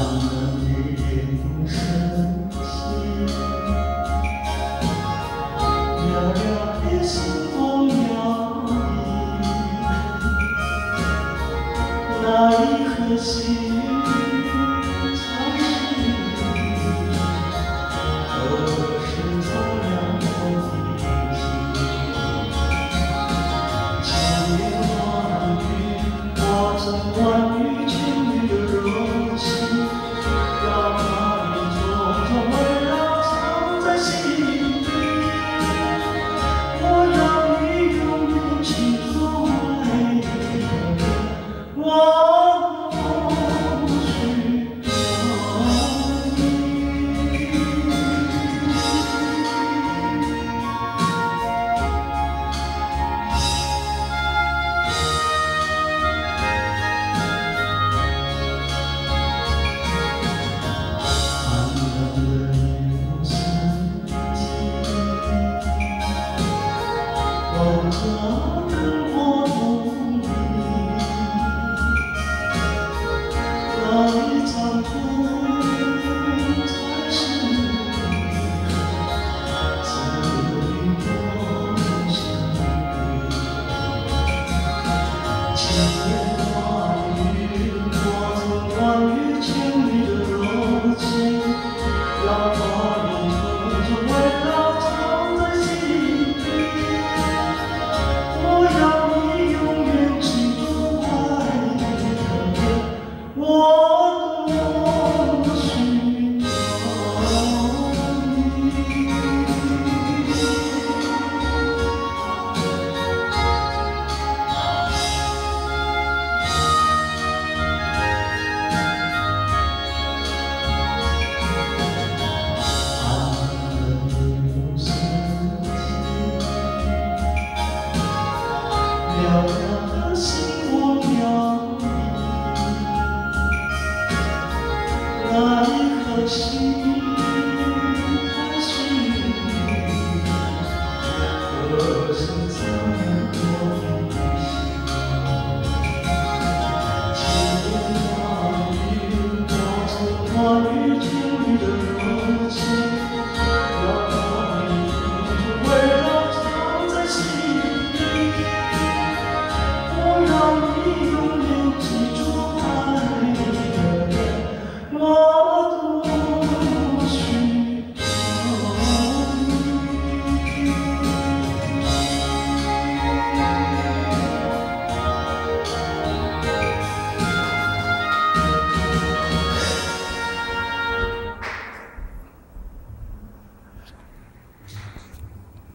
淡淡的风声起，寥寥的摇曳，那一颗心。让我的心窝飘，那一颗心。